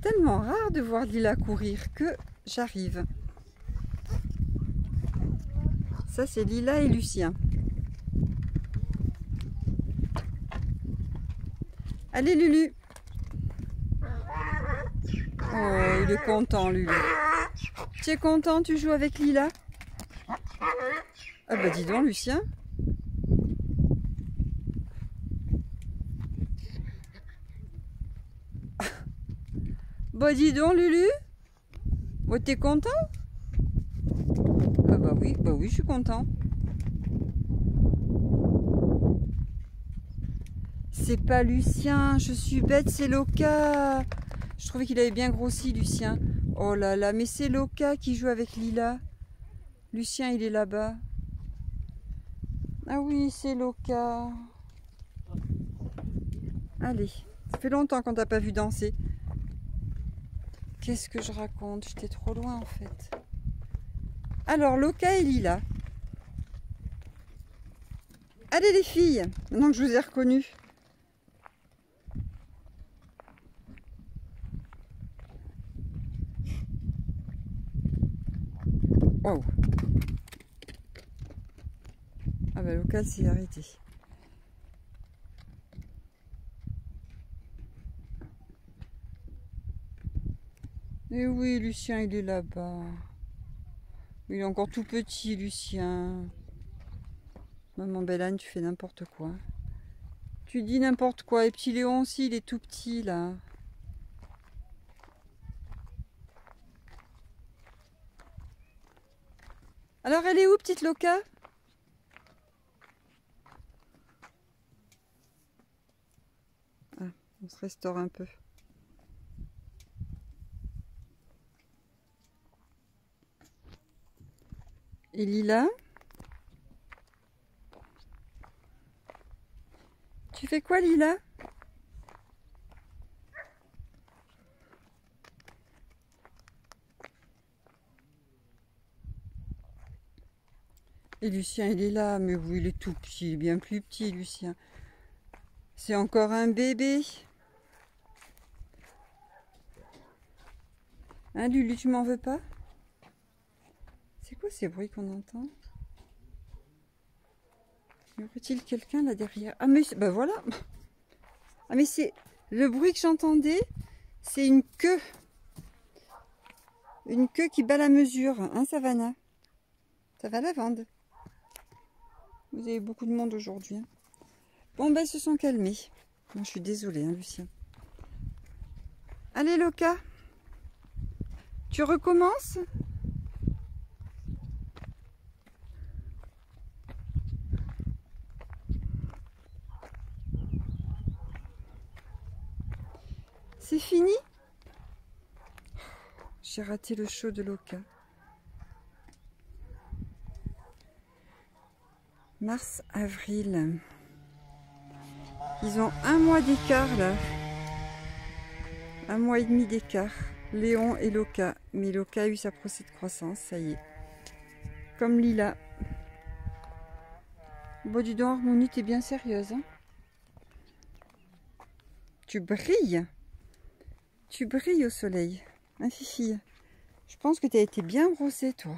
tellement rare de voir Lila courir que j'arrive. Ça, c'est Lila et Lucien. Allez, Lulu. Oh, il est content, Lulu. Tu es content, tu joues avec Lila? Ah bah dis donc, Lucien. Bah dis donc Lulu Bah t'es content? Ah bah oui, bah oui je suis content. C'est pas Lucien, je suis bête, c'est Loca. Je trouvais qu'il avait bien grossi Lucien. Oh là là, mais c'est Loca qui joue avec Lila. Lucien il est là-bas. Ah oui, c'est Loca. Allez, ça fait longtemps qu'on t'a pas vu danser. Qu'est-ce que je raconte? J'étais trop loin en fait. Alors, Loca et Lila. Allez les filles, maintenant que je vous ai reconnues. Oh Ah bah Loca s'est arrêté. Et eh oui, Lucien, il est là-bas. Il est encore tout petit, Lucien. Maman Belle tu fais n'importe quoi. Tu dis n'importe quoi. Et petit Léon aussi, il est tout petit, là. Alors, elle est où, petite Loca ah, On se restaure un peu. Et Lila Tu fais quoi Lila? Et Lucien, il est là, mais oui, il est tout petit, bien plus petit, Lucien. C'est encore un bébé. Hein, Lulu, tu m'en veux pas? C'est quoi ces bruits qu'on entend? Y aurait-il quelqu'un là derrière? Ah mais ben voilà Ah mais c'est le bruit que j'entendais, c'est une queue. Une queue qui bat la mesure, hein Savannah? Ça va la vendre Vous avez beaucoup de monde aujourd'hui. Hein. bon ben ils se sont calmés. je suis désolée, hein, Lucien. Allez Loca, tu recommences? C'est fini? J'ai raté le show de Loca. Mars, avril. Ils ont un mois d'écart là. Un mois et demi d'écart. Léon et Loca. Mais Loca a eu sa procès de croissance, ça y est. Comme Lila. Bon, du donc, Harmonie, t'es bien sérieuse. Hein? Tu brilles? Tu brilles au soleil. Ma fille, je pense que tu as été bien brossée, toi.